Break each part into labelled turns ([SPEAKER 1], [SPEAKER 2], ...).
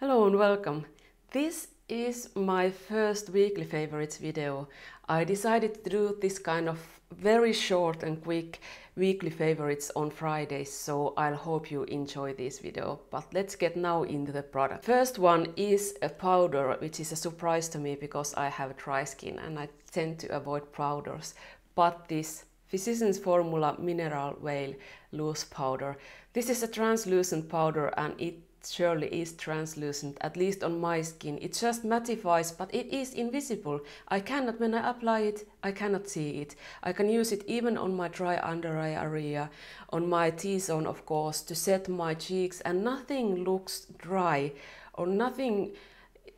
[SPEAKER 1] Hello and welcome. This is my first weekly favorites video. I decided to do this kind of very short and quick weekly favorites on Fridays, so I'll hope you enjoy this video. But let's get now into the product. First one is a powder, which is a surprise to me because I have dry skin and I tend to avoid powders. But this Physicians Formula Mineral Veil Loose Powder. This is a translucent powder and it surely is translucent, at least on my skin. It just mattifies, but it is invisible. I cannot, when I apply it, I cannot see it. I can use it even on my dry under eye area, on my T-zone of course, to set my cheeks and nothing looks dry or nothing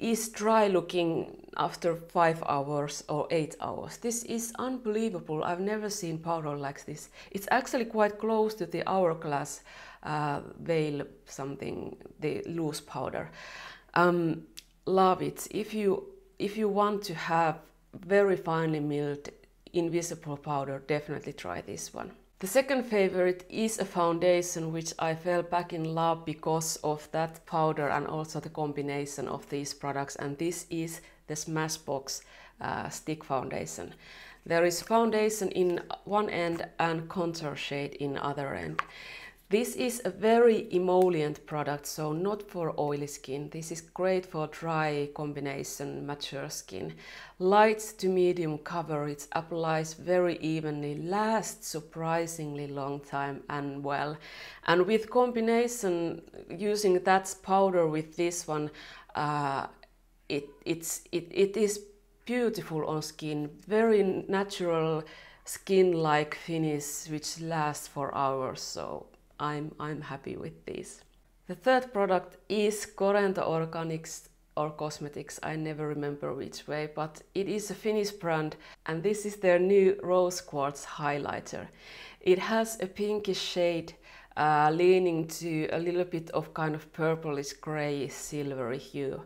[SPEAKER 1] is dry looking after five hours or eight hours. This is unbelievable. I've never seen powder like this. It's actually quite close to the hourglass uh, veil something, the loose powder. Um, love it. If you if you want to have very finely milled invisible powder, definitely try this one. The second favorite is a foundation which I fell back in love because of that powder and also the combination of these products and this is the Smashbox uh, stick foundation. There is foundation in one end and contour shade in other end. This is a very emollient product, so not for oily skin. This is great for dry combination mature skin. Light to medium coverage applies very evenly, lasts surprisingly long time and well. And with combination, using that powder with this one, uh, it, it's, it, it is beautiful on skin, very natural skin-like finish which lasts for hours. So I'm, I'm happy with these. The third product is Korento Organics or Cosmetics, I never remember which way, but it is a Finnish brand and this is their new Rose Quartz highlighter. It has a pinkish shade uh, leaning to a little bit of kind of purplish grey silvery hue.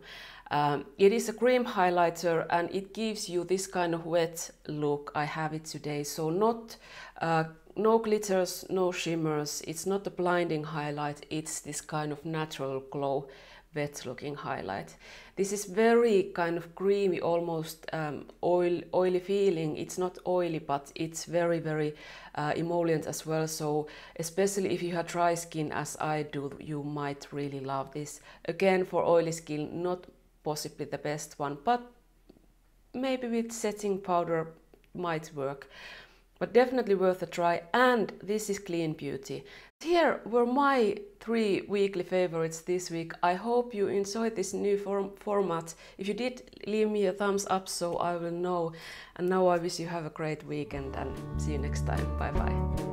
[SPEAKER 1] Um, it is a cream highlighter and it gives you this kind of wet look. I have it today, so not uh, no glitters, no shimmers. It's not a blinding highlight. It's this kind of natural glow, wet looking highlight. This is very kind of creamy, almost um, oil, oily feeling. It's not oily, but it's very, very uh, emollient as well. So especially if you have dry skin as I do, you might really love this. Again, for oily skin, not possibly the best one, but maybe with setting powder might work. But definitely worth a try and this is Clean Beauty. Here were my three weekly favorites this week. I hope you enjoyed this new form format. If you did, leave me a thumbs up so I will know. And now I wish you have a great weekend and see you next time. Bye bye.